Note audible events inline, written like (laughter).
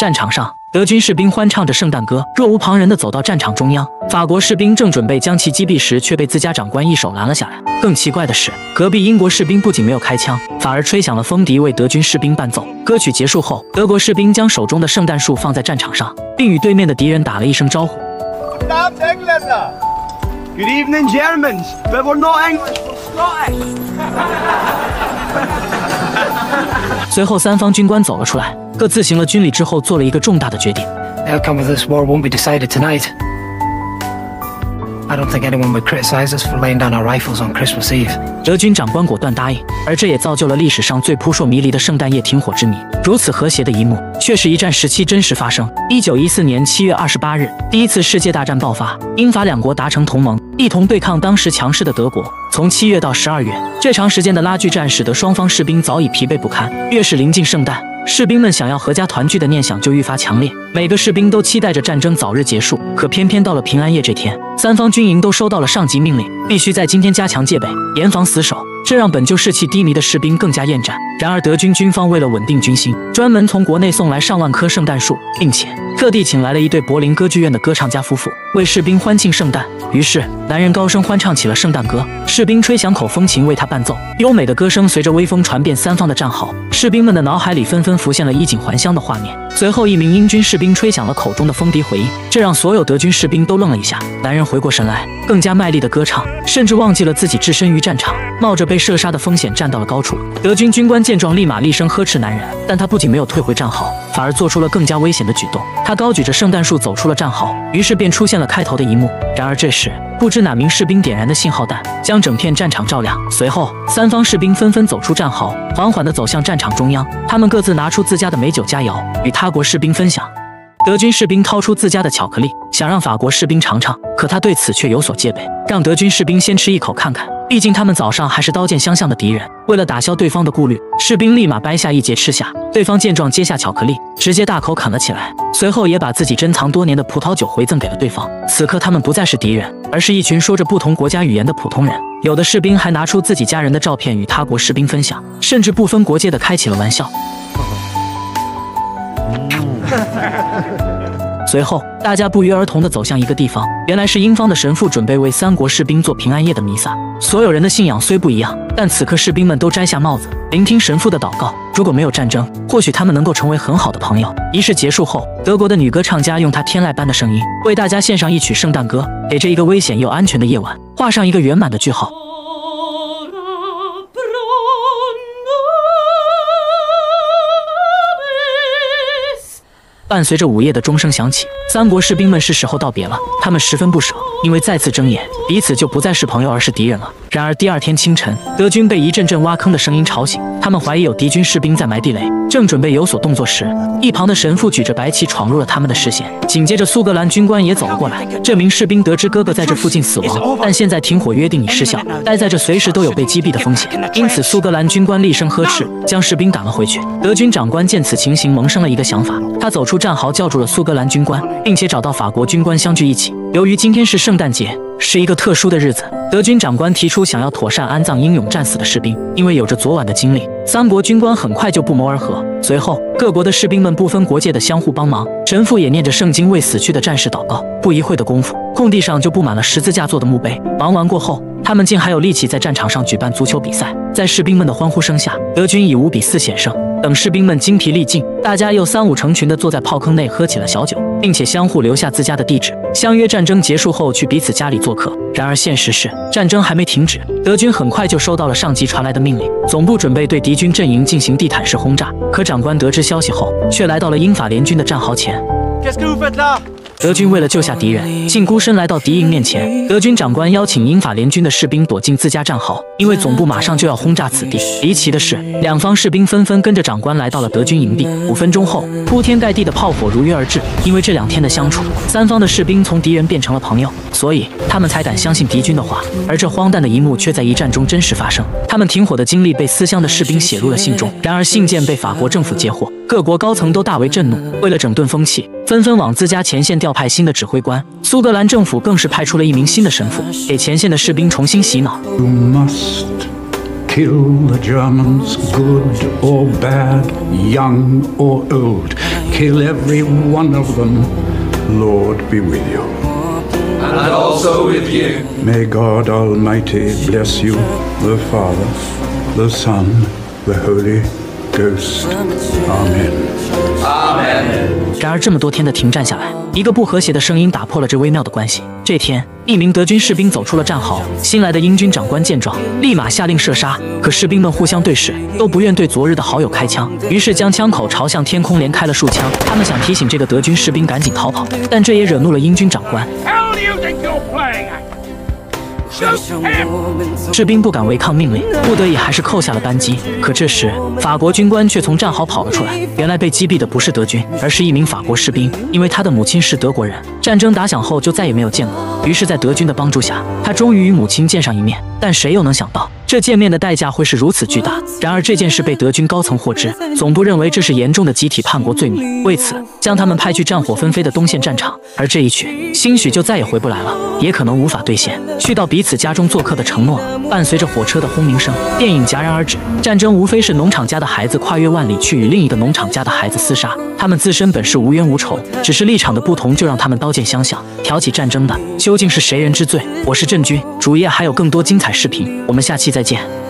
战场上，德军士兵欢唱着圣诞歌，若无旁人地走到战场中央。法国士兵正准备将其击毙时，却被自家长官一手拦了下来。更奇怪的是，隔壁英国士兵不仅没有开枪，反而吹响了风笛为德军士兵伴奏。歌曲结束后，德国士兵将手中的圣诞树放在战场上，并与对面的敌人打了一声招呼。Good evening, Germans. But we're not English, we're Scottish. (laughs) 随后，三方军官走了出来，各自行了军礼之后，做了一个重大的决定。The outcome of this war won't be decided tonight. I don't think anyone would criticize us for laying down our rifles on Christmas Eve. 德军长官果断答应，而这也造就了历史上最扑朔迷离的圣诞夜停火之谜。如此和谐的一幕，却是一战时期真实发生。一九一四年七月二十八日，第一次世界大战爆发，英法两国达成同盟，一同对抗当时强势的德国。从七月到十二月，这长时间的拉锯战使得双方士兵早已疲惫不堪。越是临近圣诞，士兵们想要合家团聚的念想就愈发强烈。每个士兵都期待着战争早日结束，可偏偏到了平安夜这天，三方军营都收到了上级命令，必须在今天加强戒备，严防死守。这让本就士气低迷的士兵更加厌战。然而，德军军方为了稳定军心，专门从国内送来上万棵圣诞树，并且特地请来了一对柏林歌剧院的歌唱家夫妇为士兵欢庆圣诞。于是，男人高声欢唱起了圣诞歌，士兵吹响口风琴为他伴奏。优美的歌声随着微风传遍三方的战壕，士兵们的脑海里纷纷浮现了衣锦还乡的画面。随后，一名英军士兵吹响了口中的风笛回应，这让所有德军士兵都愣了一下。男人回过神来，更加卖力的歌唱，甚至忘记了自己置身于战场，冒着被。射杀的风险站到了高处，德军军官见状立马厉声呵斥男人，但他不仅没有退回战壕，反而做出了更加危险的举动。他高举着圣诞树走出了战壕，于是便出现了开头的一幕。然而这时，不知哪名士兵点燃的信号弹，将整片战场照亮。随后，三方士兵纷纷走出战壕，缓缓地走向战场中央。他们各自拿出自家的美酒佳肴，与他国士兵分享。德军士兵掏出自家的巧克力，想让法国士兵尝尝，可他对此却有所戒备，让德军士兵先吃一口看看。毕竟他们早上还是刀剑相向的敌人，为了打消对方的顾虑，士兵立马掰下一截吃下。对方见状，接下巧克力，直接大口啃了起来，随后也把自己珍藏多年的葡萄酒回赠给了对方。此刻他们不再是敌人，而是一群说着不同国家语言的普通人。有的士兵还拿出自己家人的照片与他国士兵分享，甚至不分国界的开起了玩笑。(laughs) 随后，大家不约而同地走向一个地方，原来是英方的神父准备为三国士兵做平安夜的弥撒。所有人的信仰虽不一样，但此刻士兵们都摘下帽子，聆听神父的祷告。如果没有战争，或许他们能够成为很好的朋友。仪式结束后，德国的女歌唱家用她天籁般的声音为大家献上一曲圣诞歌，给这一个危险又安全的夜晚画上一个圆满的句号。伴随着午夜的钟声响起，三国士兵们是时候道别了。他们十分不舍，因为再次睁眼，彼此就不再是朋友，而是敌人了。然而第二天清晨，德军被一阵阵挖坑的声音吵醒，他们怀疑有敌军士兵在埋地雷，正准备有所动作时，一旁的神父举着白旗闯入了他们的视线。紧接着，苏格兰军官也走了过来。这名士兵得知哥哥在这附近死亡，但现在停火约定已失效，待在这随时都有被击毙的风险，因此苏格兰军官厉声呵斥，将士兵赶了回去。德军长官见此情形，萌生了一个想法，他走出战壕，叫住了苏格兰军官，并且找到法国军官相聚一起。由于今天是圣诞节。是一个特殊的日子，德军长官提出想要妥善安葬英勇战死的士兵，因为有着昨晚的经历，三国军官很快就不谋而合。随后，各国的士兵们不分国界的相互帮忙，神父也念着圣经为死去的战士祷告。不一会的功夫，空地上就布满了十字架做的墓碑。忙完过后，他们竟还有力气在战场上举办足球比赛。在士兵们的欢呼声下，德军以五比四险胜。等士兵们精疲力尽，大家又三五成群地坐在炮坑内喝起了小酒，并且相互留下自家的地址，相约战争结束后去彼此家里做客。然而现实是，战争还没停止，德军很快就收到了上级传来的命令，总部准备对敌军阵营进行地毯式轰炸。可长官得知消息后，却来到了英法联军的战壕前。德军为了救下敌人，竟孤身来到敌营面前。德军长官邀请英法联军的士兵躲进自家战壕，因为总部马上就要轰炸此地。离奇的是，两方士兵纷纷跟着长官来到了德军营地。五分钟后，铺天盖地的炮火如约而至。因为这两天的相处，三方的士兵从敌人变成了朋友，所以他们才敢相信敌军的话。而这荒诞的一幕却在一战中真实发生。他们停火的经历被思乡的士兵写入了信中。然而信件被法国政府截获，各国高层都大为震怒。为了整顿风气，纷纷往自家前线调派新的指挥官，苏格兰政府更是派出了一名新的神父，给前线的士兵重新洗脑。You must Kill the Germans, good or bad, young or old. Kill every one of them. Lord be with you. and also with you. May God Almighty bless you, the Father, the Son, the Holy Ghost. Amen. Amen. 然而，这么多天的停战下来，一个不和谐的声音打破了这微妙的关系。这天，一名德军士兵走出了战壕，新来的英军长官见状，立马下令射杀。可士兵们互相对视，都不愿对昨日的好友开枪，于是将枪口朝向天空，连开了数枪。他们想提醒这个德军士兵赶紧逃跑，但这也惹怒了英军长官。士兵不敢违抗命令，不得已还是扣下了扳机。可这时，法国军官却从战壕跑了出来。原来被击毙的不是德军，而是一名法国士兵，因为他的母亲是德国人。战争打响后就再也没有见过。于是，在德军的帮助下，他终于与母亲见上一面。但谁又能想到，这见面的代价会是如此巨大？然而这件事被德军高层获知，总部认为这是严重的集体叛国罪名，为此将他们派去战火纷飞的东线战场。而这一去，兴许就再也回不来了，也可能无法兑现去到彼此家中做客的承诺了。伴随着火车的轰鸣声，电影戛然而止。战争无非是农场家的孩子跨越万里去与另一个农场家的孩子厮杀，他们自身本是无冤无仇，只是立场的不同就让他们刀剑相向。挑起战争的究竟是谁人之罪？我是郑军，主页还有更多精彩视频，我们下期再见。